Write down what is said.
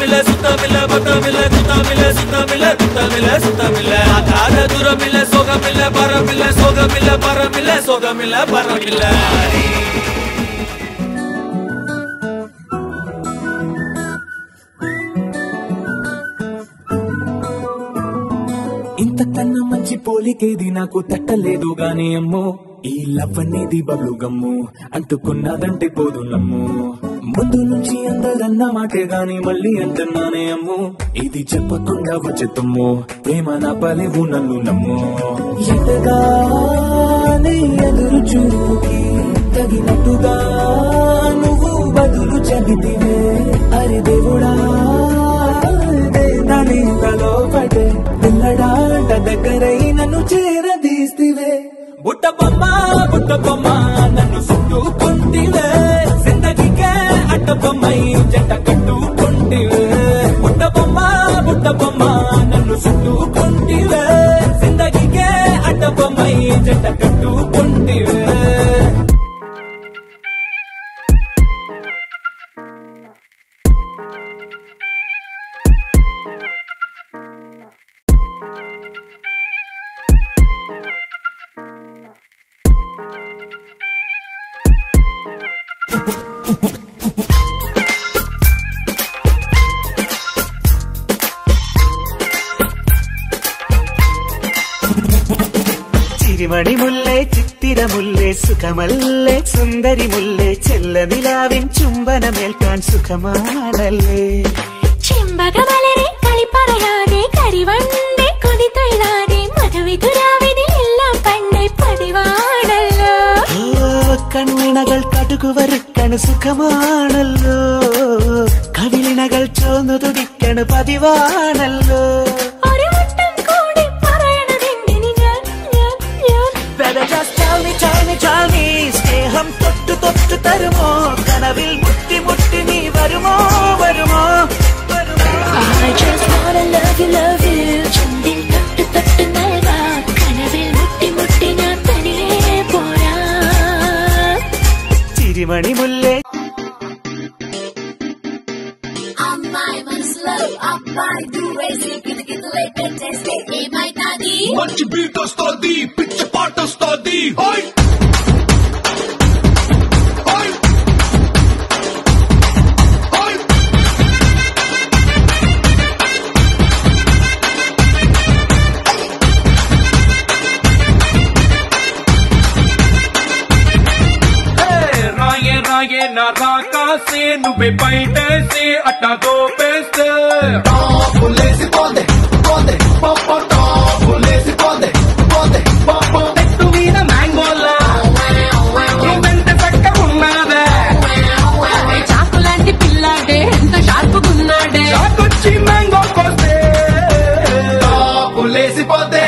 మిల సుత మిల బట మిల సుత మిల సుత మిల తుత మంచి పోలికేది నాకు తట్టలేదు గాని అమ్మో ఈ లవ్ అనేది బలుగమ్ము అంటుకున్నదంటే పోదు నమ్మో ముందు నుంచి అందరన్న మాటే గాని మళ్ళీ అంటున్నానే అమ్ము. ఇది చెప్పకుండా వచ్చే తుమ్ము. ప్రేమ నా పలేవు నన్ను నమ్ము. ఎటగానే ఎదురు చూకి తగినట్టుగా నువ్వు బదులు చెబితివే. అరే దేవుడా లోపటే పిల్లడాట దగ్గరై నన్ను చేరదీస్తివే. బుట్ట బొమ్మ బుట్ట బొమ్మ. ചിരിമണി മുല്ലേ ചിത്തിര മുല്ലേ സുഖമല്ലേ സുന്ദരി മുല്ലേ ചെല്ല നിലാവിൻ ചുംബനമേൽക്കാൻ സുഖമാണല്ലേ? ചെമ്പക വളരെ കളി പറയാതെ കരിവണ്ടേ കൊതി തൊഴിലാതെ മധുവിതുരാവിനിൽ എല്ലാം പണ്ടേ പതിവാണല്ലോ. കൺവിണകൾ കടുകുവരുക്കണ് സുഖമാണല്ലോ. കവിളിണകൾ ചോന്നു തുടിക്കണ് പതിവാണല്ലോ. మణి ముల్లే. మంచి బీట్ వస్తుంది పిచ్చి పాట వస్తోంది రాకాసే నువ్వే బయటేసే అట్టా దోపేస్తే టాపులేసి పోందే పోందే పప్ప టాపులేసి పోందే పోందే పప్ప చెట్టు మీద మ్యాంగోలా నువ్వెంత చక్కగున్నావే చాకులాంటి పిల్లాడే ఎంత షార్పుగున్నాడే చాకొచ్చి మ్యాంగో కోస్తే టాపులేసి పోందే